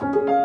Música